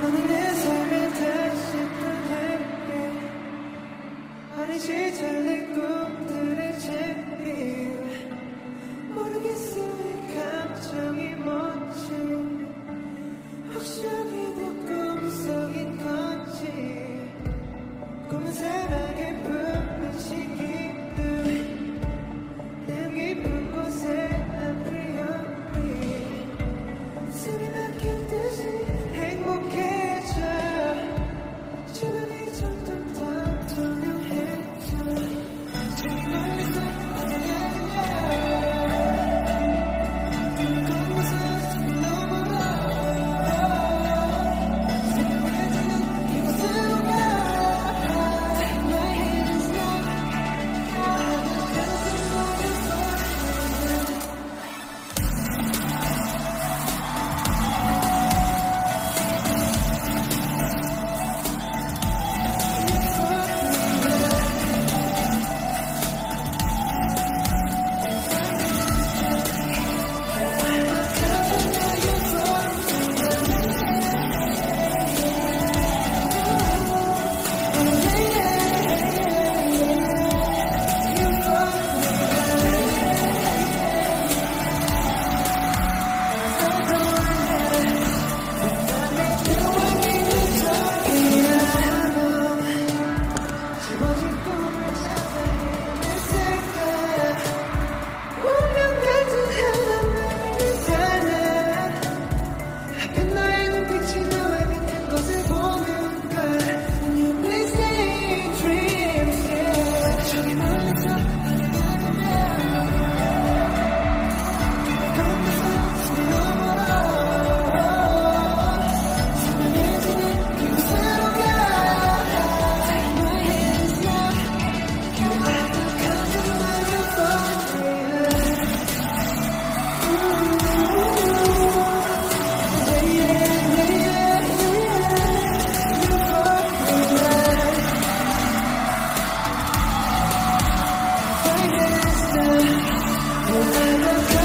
내 삶에 다시 떠날게. 어린 시절 我抬头看。